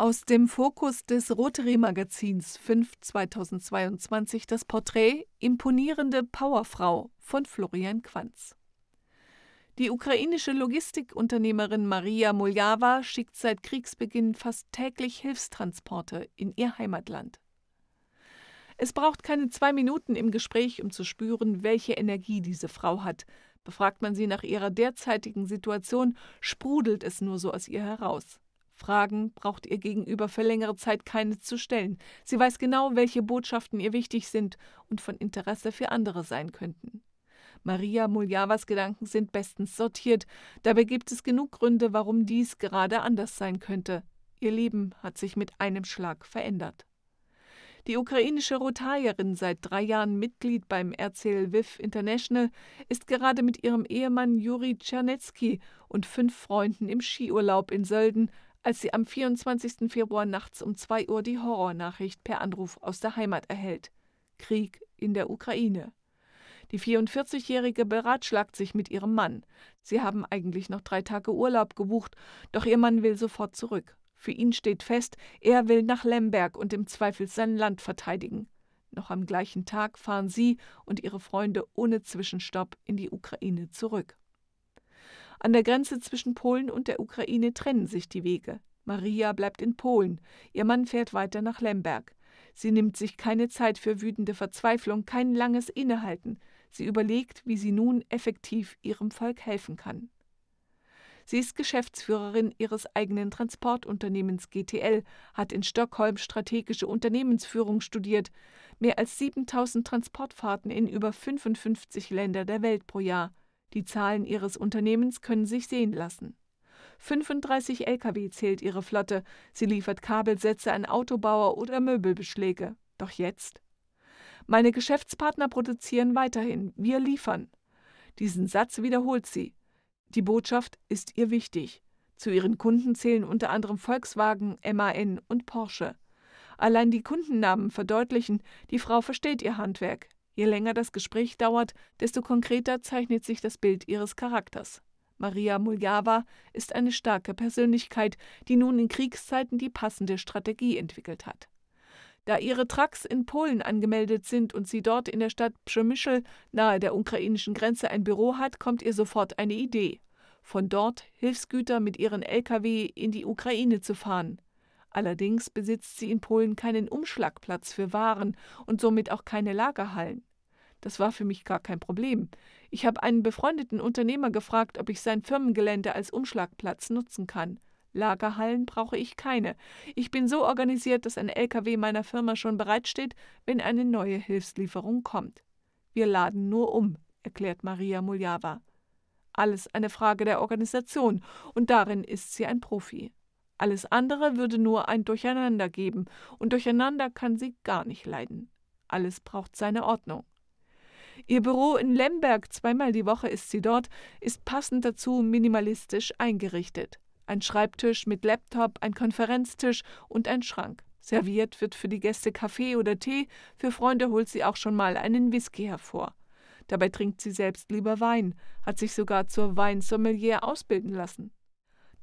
Aus dem Fokus des Rotary Magazins 5 2022 das Porträt Imponierende Powerfrau von Florian Quanz. Die ukrainische Logistikunternehmerin Maria Muljawa schickt seit Kriegsbeginn fast täglich Hilfstransporte in ihr Heimatland. Es braucht keine zwei Minuten im Gespräch, um zu spüren, welche Energie diese Frau hat. Befragt man sie nach ihrer derzeitigen Situation, sprudelt es nur so aus ihr heraus. Fragen braucht ihr Gegenüber für längere Zeit keine zu stellen. Sie weiß genau, welche Botschaften ihr wichtig sind und von Interesse für andere sein könnten. Maria Muljawas Gedanken sind bestens sortiert. Dabei gibt es genug Gründe, warum dies gerade anders sein könnte. Ihr Leben hat sich mit einem Schlag verändert. Die ukrainische Rotarierin, seit drei Jahren Mitglied beim RCL Lviv International, ist gerade mit ihrem Ehemann Juri Czernetsky und fünf Freunden im Skiurlaub in Sölden, als sie am 24. Februar nachts um 2 Uhr die Horrornachricht per Anruf aus der Heimat erhält. Krieg in der Ukraine. Die 44-Jährige beratschlagt sich mit ihrem Mann. Sie haben eigentlich noch drei Tage Urlaub gebucht, doch ihr Mann will sofort zurück. Für ihn steht fest, er will nach Lemberg und im Zweifel sein Land verteidigen. Noch am gleichen Tag fahren sie und ihre Freunde ohne Zwischenstopp in die Ukraine zurück. An der Grenze zwischen Polen und der Ukraine trennen sich die Wege. Maria bleibt in Polen, ihr Mann fährt weiter nach Lemberg. Sie nimmt sich keine Zeit für wütende Verzweiflung, kein langes Innehalten. Sie überlegt, wie sie nun effektiv ihrem Volk helfen kann. Sie ist Geschäftsführerin ihres eigenen Transportunternehmens GTL, hat in Stockholm strategische Unternehmensführung studiert, mehr als 7000 Transportfahrten in über 55 Länder der Welt pro Jahr. Die Zahlen ihres Unternehmens können sich sehen lassen. 35 Lkw zählt ihre Flotte. Sie liefert Kabelsätze an Autobauer oder Möbelbeschläge. Doch jetzt? Meine Geschäftspartner produzieren weiterhin. Wir liefern. Diesen Satz wiederholt sie. Die Botschaft ist ihr wichtig. Zu ihren Kunden zählen unter anderem Volkswagen, MAN und Porsche. Allein die Kundennamen verdeutlichen, die Frau versteht ihr Handwerk. Je länger das Gespräch dauert, desto konkreter zeichnet sich das Bild ihres Charakters. Maria Muljawa ist eine starke Persönlichkeit, die nun in Kriegszeiten die passende Strategie entwickelt hat. Da ihre Trucks in Polen angemeldet sind und sie dort in der Stadt Przemyśl nahe der ukrainischen Grenze ein Büro hat, kommt ihr sofort eine Idee. Von dort Hilfsgüter mit ihren Lkw in die Ukraine zu fahren. Allerdings besitzt sie in Polen keinen Umschlagplatz für Waren und somit auch keine Lagerhallen. Das war für mich gar kein Problem. Ich habe einen befreundeten Unternehmer gefragt, ob ich sein Firmengelände als Umschlagplatz nutzen kann. Lagerhallen brauche ich keine. Ich bin so organisiert, dass ein LKW meiner Firma schon bereitsteht, wenn eine neue Hilfslieferung kommt. Wir laden nur um, erklärt Maria Muljawa. Alles eine Frage der Organisation, und darin ist sie ein Profi. Alles andere würde nur ein Durcheinander geben, und Durcheinander kann sie gar nicht leiden. Alles braucht seine Ordnung. Ihr Büro in Lemberg, zweimal die Woche ist sie dort, ist passend dazu minimalistisch eingerichtet. Ein Schreibtisch mit Laptop, ein Konferenztisch und ein Schrank. Serviert wird für die Gäste Kaffee oder Tee, für Freunde holt sie auch schon mal einen Whisky hervor. Dabei trinkt sie selbst lieber Wein, hat sich sogar zur Weinsommelier ausbilden lassen.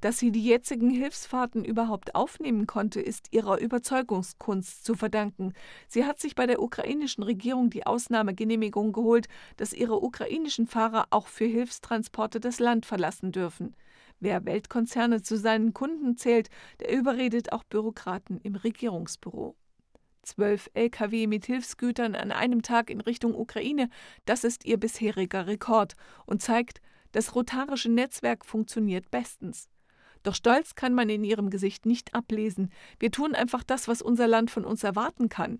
Dass sie die jetzigen Hilfsfahrten überhaupt aufnehmen konnte, ist ihrer Überzeugungskunst zu verdanken. Sie hat sich bei der ukrainischen Regierung die Ausnahmegenehmigung geholt, dass ihre ukrainischen Fahrer auch für Hilfstransporte das Land verlassen dürfen. Wer Weltkonzerne zu seinen Kunden zählt, der überredet auch Bürokraten im Regierungsbüro. Zwölf Lkw mit Hilfsgütern an einem Tag in Richtung Ukraine, das ist ihr bisheriger Rekord und zeigt, das rotarische Netzwerk funktioniert bestens. Doch Stolz kann man in ihrem Gesicht nicht ablesen. Wir tun einfach das, was unser Land von uns erwarten kann.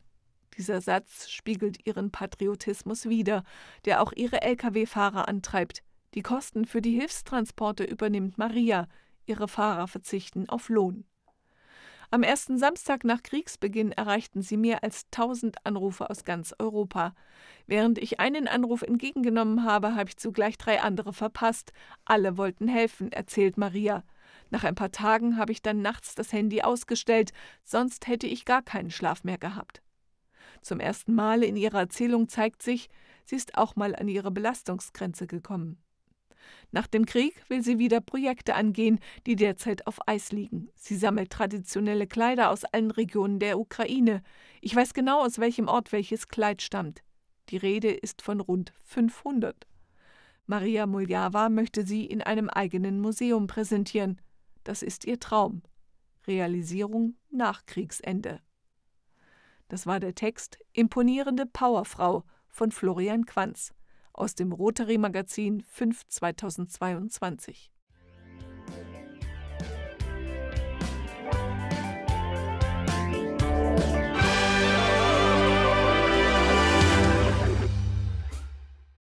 Dieser Satz spiegelt ihren Patriotismus wider, der auch ihre Lkw-Fahrer antreibt. Die Kosten für die Hilfstransporte übernimmt Maria, ihre Fahrer verzichten auf Lohn. Am ersten Samstag nach Kriegsbeginn erreichten sie mehr als 1000 Anrufe aus ganz Europa. Während ich einen Anruf entgegengenommen habe, habe ich zugleich drei andere verpasst. Alle wollten helfen, erzählt Maria. Nach ein paar Tagen habe ich dann nachts das Handy ausgestellt, sonst hätte ich gar keinen Schlaf mehr gehabt. Zum ersten Mal in ihrer Erzählung zeigt sich, sie ist auch mal an ihre Belastungsgrenze gekommen. Nach dem Krieg will sie wieder Projekte angehen, die derzeit auf Eis liegen. Sie sammelt traditionelle Kleider aus allen Regionen der Ukraine. Ich weiß genau, aus welchem Ort welches Kleid stammt. Die Rede ist von rund 500. Maria Muljawa möchte sie in einem eigenen Museum präsentieren. Das ist ihr Traum. Realisierung nach Kriegsende. Das war der Text Imponierende Powerfrau von Florian Quanz aus dem Rotary Magazin 5 2022.